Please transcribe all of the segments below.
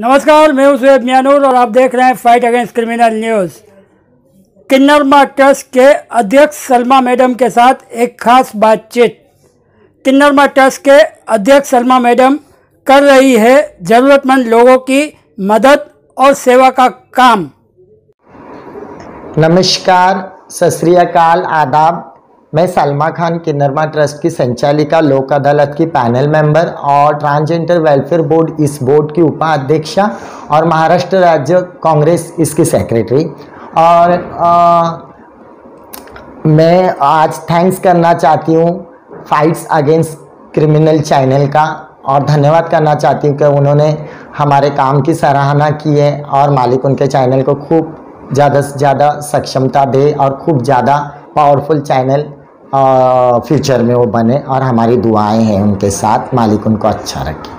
नमस्कार, मैं सुहेब मियानूर और आप देख रहे हैं fight against criminal news Kinnarma trust के अध्यक्ष सलमा मैडम के साथ एक खास बातचीत। किन्नरमा ट्रस्ट के अध्यक्ष सलमा मैडम कर रही है ज़रूरतमंद लोगों की मदद और सेवा का काम। नमस्कार, सत आदाब। मैं सलमा खान किन्नरमा ट्रस्ट की संचालिका लोक अदालत की पैनल मेंबर और ट्रांसजेंडर वेलफेयर बोर्ड इस बोर्ड की उपाध्यक्षा और महाराष्ट्र राज्य कांग्रेस इसकी सेक्रेटरी। और आ, मैं आज थैंक्स करना चाहती हूँ फाइट्स अगेंस्ट क्रिमिनल चैनल का और धन्यवाद करना चाहती हूँ कि उन्होंने हमारे काम की सराहना की है और मालिक उनके चैनल को खूब ज़्यादा से ज़्यादा सक्षमता दे और खूब ज़्यादा पावरफुल चैनल फ्यूचर में वो बने और हमारी दुआएँ हैं उनके साथ। मालिक उनको अच्छा रखे।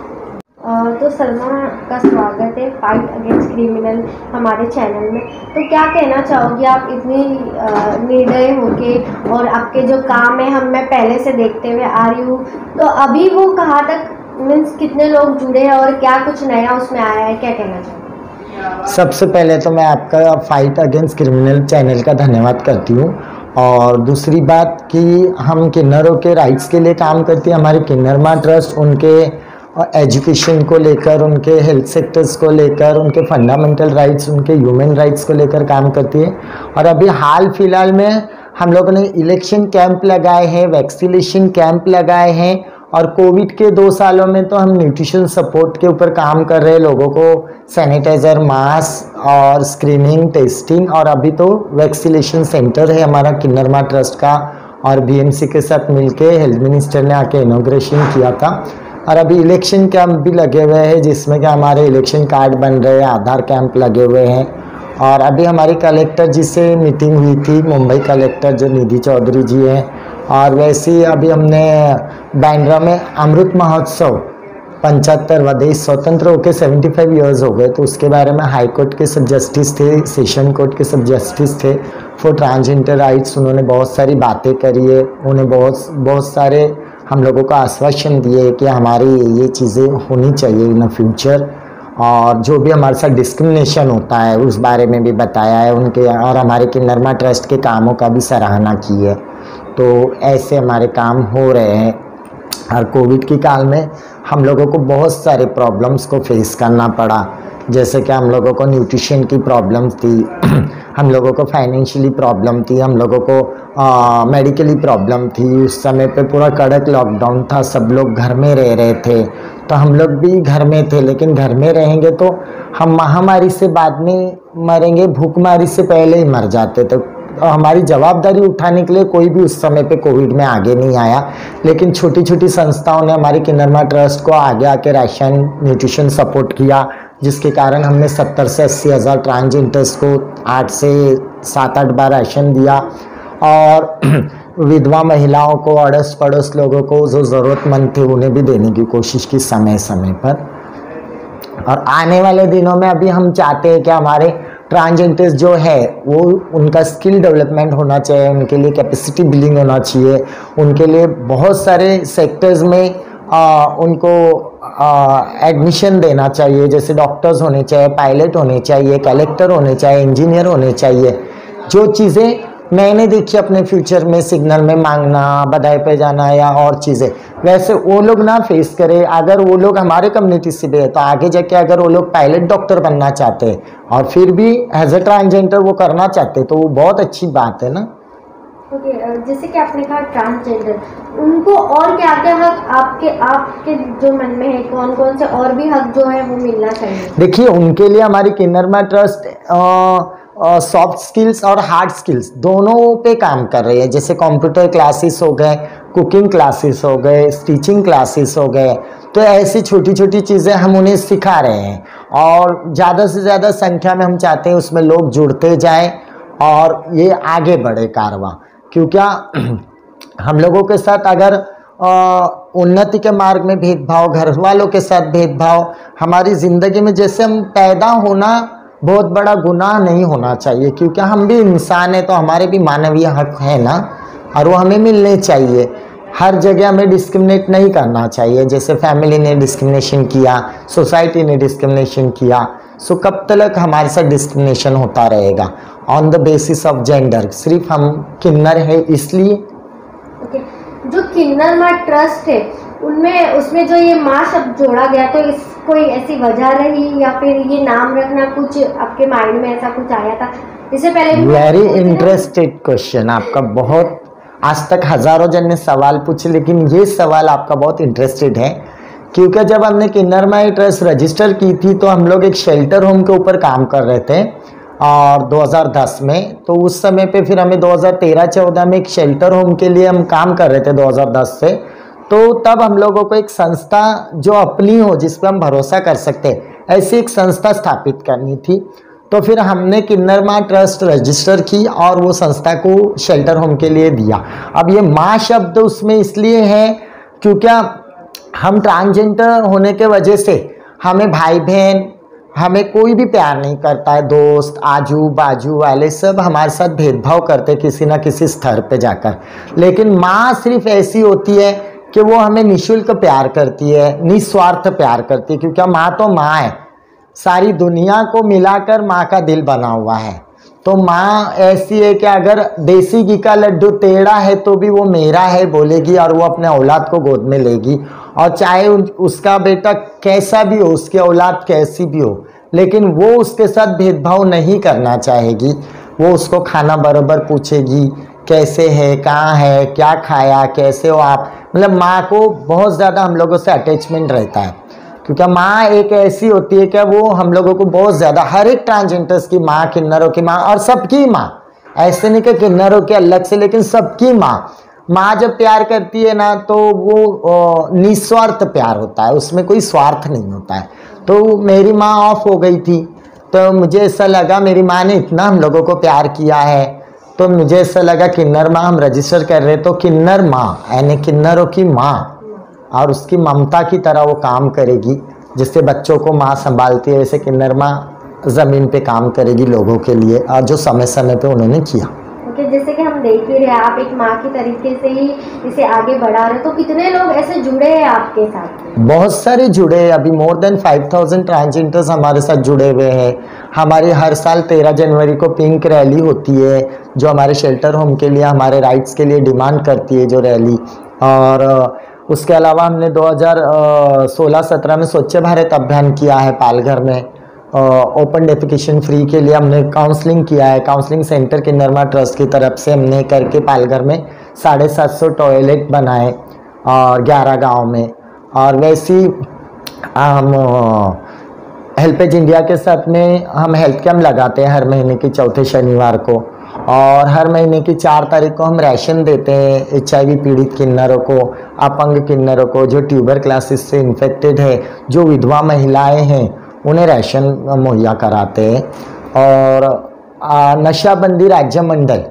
तो सलमा का स्वागत है फाइट अगेंस्ट क्रिमिनल हमारे चैनल में। तो क्या कहना चाहोगी आप इतनी निर्दय होके और आपके जो काम है हम मैं पहले से देखते हुए आ रही हूँ। तो अभी वो कहाँ तक मीन्स कितने लोग जुड़े हैं और क्या कुछ नया उसमें आया है क्या कहना चाहोगे? सबसे पहले तो मैं आपका फाइट अगेंस्ट क्रिमिनल चैनल का धन्यवाद करती हूँ। और दूसरी बात कि हम किन्नरों के राइट्स के लिए काम करते हैं। हमारे किन्नरमा ट्रस्ट उनके एजुकेशन को लेकर, उनके हेल्थ सेक्टर्स को लेकर, उनके फंडामेंटल राइट्स उनके ह्यूमन राइट्स को लेकर काम करती है। और अभी हाल फ़िलहाल में हम लोगों ने इलेक्शन कैंप लगाए हैं वैक्सीनेशन कैंप लगाए हैं। और कोविड के दो सालों में तो हम न्यूट्रिशन सपोर्ट के ऊपर काम कर रहे लोगों को सैनिटाइज़र मास्क और स्क्रीनिंग टेस्टिंग और अभी तो वैक्सीनेशन सेंटर है हमारा किन्नरमा ट्रस्ट का और बीएमसी के साथ मिलके हेल्थ मिनिस्टर ने आके इनोग्रेशन किया था। और अभी इलेक्शन कैंप भी लगे हुए हैं, जिसमें कि हमारे इलेक्शन कार्ड बन रहे हैं, आधार कैंप लगे हुए हैं। और अभी हमारी कलेक्टर जी से मीटिंग हुई थी, मुंबई कलेक्टर जो निधि चौधरी जी हैं। और वैसे ही अभी हमने बैंड्रा में अमृत महोत्सव, पंचहत्तर व देश स्वतंत्र होकर 75 फाइव ईयर्स हो गए तो उसके बारे में हाई कोर्ट के सब जस्टिस थे सेशन कोर्ट के सब जस्टिस थे फॉर ट्रांसजेंडर राइट्स उन्होंने बहुत सारी बातें करी है उन्हें बहुत बहुत सारे हम लोगों को आश्वासन दिए कि हमारी ये चीज़ें होनी चाहिए इन फ्यूचर और जो भी हमारे साथ डिस्क्रिमिनेशन होता है, उस बारे में भी बताया है उनके, और हमारे किन्नरमा ट्रस्ट के कामों का भी सराहना की है। तो ऐसे हमारे काम हो रहे हैं। और कोविड के काल में हम लोगों को बहुत सारे प्रॉब्लम्स को फेस करना पड़ा। जैसे कि हम लोगों को न्यूट्रिशन की प्रॉब्लम थी, हम लोगों को फाइनेंशियली प्रॉब्लम थी, हम लोगों को मेडिकली प्रॉब्लम थी। उस समय पे पूरा कड़क लॉकडाउन था, सब लोग घर में रह रहे थे। तो हम लोग भी घर में थे, लेकिन घर में रहेंगे तो हम महामारी से बाद में मरेंगे, भूखमारी से पहले ही मर जाते तो हमारी जवाबदारी उठाने के लिए कोई भी उस समय पे कोविड में आगे नहीं आया। लेकिन छोटी छोटी संस्थाओं ने हमारी किन्नरमा ट्रस्ट को आगे आके राशन, न्यूट्रिशन सपोर्ट किया, जिसके कारण हमने सत्तर से अस्सी हज़ार ट्रांसजेंडर्स को आठ से सात आठ बार राशन दिया। और विधवा महिलाओं को अड़ोस पड़ोस लोगों को जो ज़रूरतमंद थे, उन्हें भी देने की कोशिश की समय समय पर। और आने वाले दिनों में अभी हम चाहते हैं कि हमारे ट्रांसजेंडर्स जो है वो उनका स्किल डेवलपमेंट होना चाहिए उनके लिए कैपेसिटी बिल्डिंग होना चाहिए। उनके लिए बहुत सारे सेक्टर्स में आ, उनको एडमिशन देना चाहिए। जैसे डॉक्टर्स होने चाहिए पायलट होने चाहिए कलेक्टर होने चाहिए इंजीनियर होने चाहिए। जो चीज़ें मैंने देखी अपने फ्यूचर में सिग्नल में मांगना बधाई पे जाना या और चीज़ें। वैसे वो लोग ना फेस करें। अगर वो लोग हमारे कम्युनिटी से भी है तो आगे जाके अगर वो लोग पायलट डॉक्टर बनना चाहते हैं और फिर भी एज ए ट्रांसजेंडर वो करना चाहते तो वो बहुत अच्छी बात है ना? ओके okay, जैसे कि आपने कहा ट्रांसजेंडर उनको और क्या क्या हक आपके आपके जो मन में है कौन कौन से और भी हक जो है वो मिलना चाहिए? देखिए उनके लिए हमारी किन्नरमा ट्रस्ट सॉफ्ट स्किल्स और हार्ड स्किल्स दोनों पे काम कर रही है। जैसे कंप्यूटर क्लासेस हो गए कुकिंग क्लासेस हो गए स्टिचिंग क्लासेस हो गए तो ऐसी छोटी छोटी चीज़ें हम उन्हें सिखा रहे हैं। और ज़्यादा से ज़्यादा संख्या में हम चाहते हैं उसमें लोग जुड़ते जाएँ और ये आगे बढ़े कारवा। क्योंकि हम लोगों के साथ अगर उन्नति के मार्ग में भेदभाव, घर वालों के साथ भेदभाव, हमारी ज़िंदगी में जैसे हम पैदा होना बहुत बड़ा गुनाह नहीं होना चाहिए, क्योंकि हम भी इंसान हैं तो हमारे भी मानवीय हक है ना? और वो हमें मिलने चाहिए। हर जगह हमें डिस्क्रिमिनेट नहीं करना चाहिए, जैसे फैमिली ने डिस्क्रिमिनेशन किया सोसाइटी ने डिस्क्रिमिनेशन किया सो कब तक हमारे साथ डिस्क्रिमिनेशन होता रहेगा? On the basis of gender सिर्फ़ हम किन्नर है, इसलिए? ओके, जो किन्नर माँ ट्रस्ट है, उनमें, उसमें जो ये माँ शब्द जोड़ा गया तो इस कोई ऐसी वजह रही या फिर ये नाम रखना कुछ आपके माइंड में ऐसा कुछ आया था? इससे पहले वेरी इंटरेस्टेड क्वेश्चन आपका बहुत आज तक हज़ारों जन ने सवाल पूछे लेकिन ये सवाल आपका बहुत इंटरेस्टेड है। क्योंकि जब हमने किन्नर माई ट्रस्ट रजिस्टर की थी तो हम लोग एक शेल्टर होम के ऊपर काम कर रहे थे और 2010 में। तो उस समय पे फिर हमें 2013-14 में एक शेल्टर होम के लिए हम काम कर रहे थे 2010 से। तो तब हम लोगों को एक संस्था जो अपनी हो, जिस पर हम भरोसा कर सकते ऐसी एक संस्था स्थापित करनी थी। तो फिर हमने किन्नर माँ ट्रस्ट रजिस्टर की और वो संस्था को शेल्टर होम के लिए दिया। अब ये माँ शब्द उसमें इसलिए है, क्योंकि हम ट्रांसजेंडर होने के वजह से हमें भाई बहन हमें कोई भी प्यार नहीं करता है दोस्त आजू बाजू वाले सब हमारे साथ भेदभाव करते किसी ना किसी स्तर पे जाकर। लेकिन माँ सिर्फ़ ऐसी होती है कि वो हमें निशुल्क प्यार करती है, निस्वार्थ प्यार करती है, क्योंकि माँ तो माँ है। सारी दुनिया को मिलाकर माँ का दिल बना हुआ है। तो माँ ऐसी है कि अगर देसी घी का लड्डू टेढ़ा है तो भी वो मेरा है बोलेगी और वो अपने औलाद को गोद में लेगी। और चाहे उसका बेटा कैसा भी हो, उसकी औलाद कैसी भी हो, लेकिन वो उसके साथ भेदभाव नहीं करना चाहेगी। वो उसको खाना बराबर पूछेगी। कैसे है, कहाँ है, क्या खाया, कैसे हो आप? मतलब माँ को बहुत ज़्यादा हम लोगों से अटैचमेंट रहता है। क्योंकि माँ एक ऐसी होती है कि वो हम लोगों को बहुत ज़्यादा, हर एक ट्रांसजेंडर्स की माँ, किन्नरों की माँ और सबकी माँ। ऐसे नहीं कि किन्नरों के अलग से, लेकिन सबकी माँ। माँ जब प्यार करती है ना तो वो निस्वार्थ प्यार होता है, उसमें कोई स्वार्थ नहीं होता है। तो मेरी माँ ऑफ़ हो गई थी तो मुझे ऐसा लगा, मेरी माँ ने इतना हम लोगों को प्यार किया है। तो मुझे ऐसा लगा किन्नर माँ हम रजिस्टर कर रहे तो किन्नर माँ यानी किन्नरों की माँ और उसकी ममता की तरह वो काम करेगी, जिससे बच्चों को माँ संभालती है वैसे किन्नर माँ ज़मीन पे काम करेगी लोगों के लिए, और जो समय समय पे उन्होंने किया। ओके जैसे कि हम देख ही रहे हैं, आप एक माँ की तरीके से ही इसे आगे बढ़ा रहे हो। तो कितने लोग ऐसे जुड़े हैं आपके साथ? बहुत सारे जुड़े हैं। अभी मोर देन 5000 ट्रांसजेंडर्स हमारे साथ जुड़े हुए हैं। हमारी हर साल 13 जनवरी को पिंक रैली होती है, जो हमारे शेल्टर होम के लिए, हमारे राइट्स के लिए डिमांड करती है जो रैली और, उसके अलावा हमने 2016-17 में स्वच्छ भारत अभियान किया है पालघर में। ओपन डेफिकेशन फ्री के लिए हमने काउंसलिंग किया है। काउंसलिंग सेंटर के नरमा ट्रस्ट की तरफ़ से हमने करके पालघर में साढ़े सात सौ टॉयलेट बनाए, और ग्यारह गाँव में। और वैसी हम हेल्पेज इंडिया के साथ में हम हेल्थ कैम्प लगाते हैं हर महीने की चौथे शनिवार को। और हर महीने की चार तारीख को हम राशन देते हैं एच पीड़ित किन्नरों को, अपंग किन्नरों को, जो ट्यूबर क्लासेस से इन्फेक्टेड है, जो विधवा महिलाएँ हैं उन्हें राशन मुहैया कराते हैं। और नशाबंदी राज्य मंडल,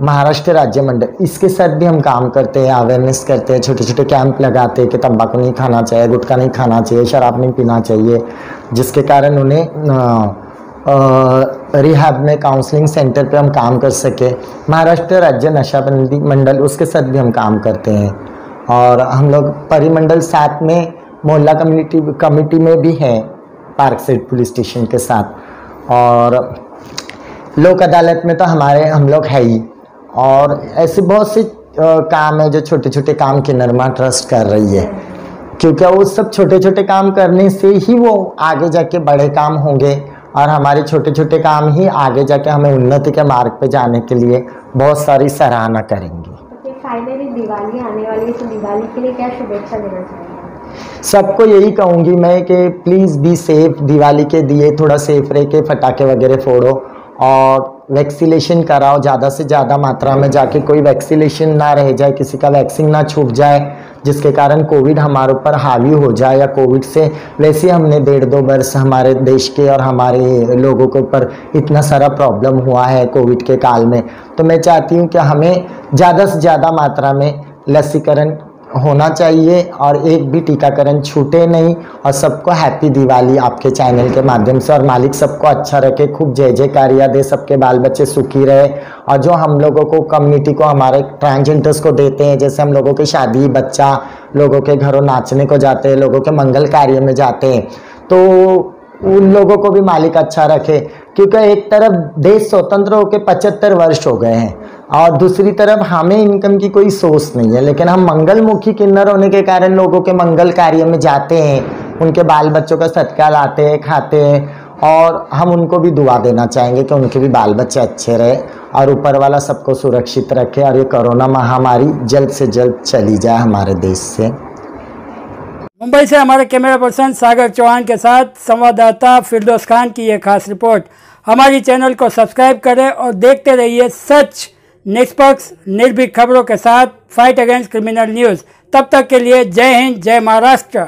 महाराष्ट्र राज्य मंडल, इसके साथ भी हम काम करते हैं अवेयरनेस करते हैं छोटे छोटे कैंप लगाते हैं कि तंबाकू नहीं खाना चाहिए, गुटखा नहीं खाना चाहिए, शराब नहीं पीना चाहिए, जिसके कारण उन्हें रिहाब में काउंसलिंग सेंटर पे हम काम कर सके। महाराष्ट्र राज्य नशाबंदी मंडल, उसके साथ भी हम काम करते हैं। और हम लोग परिमंडल साथ में, मोहल्ला कम्युनिटी कमेटी में भी हैं। पार्क सेट पुलिस स्टेशन के साथ। और लोक अदालत में तो हमारे, हम लोग है ही। और ऐसे बहुत से काम है जो छोटे छोटे काम की नरमा ट्रस्ट कर रही है। क्योंकि वो सब छोटे छोटे काम करने से ही वो आगे जाके बड़े काम होंगे। और हमारे छोटे छोटे काम ही आगे जाके हमें उन्नति के मार्ग पे जाने के लिए बहुत सारी सराहना करेंगी। ओके फाइनली दिवाली आने वाली है तो दिवाली के लिए क्या शुभेच्छा देना चाहेंगे? सबको यही कहूँगी मैं कि प्लीज़ बी सेफ़ दिवाली के दिए थोड़ा सेफ़ रह के फटाके वगैरह फोड़ो और वैक्सीनेशन कराओ, ज़्यादा से ज़्यादा मात्रा में जाके कोई वैक्सीनेशन ना रह जाए, किसी का वैक्सीन ना छूट जाए, जिसके कारण कोविड हमारे ऊपर हावी हो जाए या कोविड से वैसे हमने डेढ़ दो वर्ष हमारे देश के और हमारे लोगों के ऊपर इतना सारा प्रॉब्लम हुआ है कोविड के काल में। तो मैं चाहती हूँ कि हमें ज़्यादा से ज़्यादा मात्रा में लसीकरण होना चाहिए और एक भी टीकाकरण छूटे नहीं। और सबको हैप्पी दिवाली आपके चैनल के माध्यम से। और मालिक सबको अच्छा रखे, खूब जय जय जयकारियाँ दे सबके बाल बच्चे सुखी रहे। और जो हम लोगों को कम्युनिटी को, हमारे ट्रांसजेंडर्स को देते हैं, जैसे हम लोगों की शादी, बच्चा, लोगों के घरों नाचने को जाते हैं, लोगों के मंगल कार्य में जाते हैं तो उन लोगों को भी मालिक अच्छा रखे। क्योंकि एक तरफ़ देश स्वतंत्र होकर पचहत्तर वर्ष हो गए हैं। और दूसरी तरफ़ हमें इनकम की कोई सोर्स नहीं है, लेकिन हम मंगलमुखी किन्नर होने के कारण लोगों के मंगल कार्य में जाते हैं, उनके बाल बच्चों का सत्कार लाते हैं, खाते हैं, और हम उनको भी दुआ देना चाहेंगे कि उनके भी बाल बच्चे अच्छे रहे और ऊपर वाला सबको सुरक्षित रखे और ये कोरोना महामारी जल्द से जल्द चली जाए हमारे देश से। मुंबई से हमारे कैमरा पर्सन सागर चौहान के साथ संवाददाता फिरदोस खान की ये खास रिपोर्ट। हमारी चैनल को सब्सक्राइब करें और देखते रहिए सच निष्पक्ष, निर्भीक खबरों के साथ फाइट अगेंस्ट क्रिमिनल न्यूज़ तब तक के लिए जय हिंद, जय महाराष्ट्र।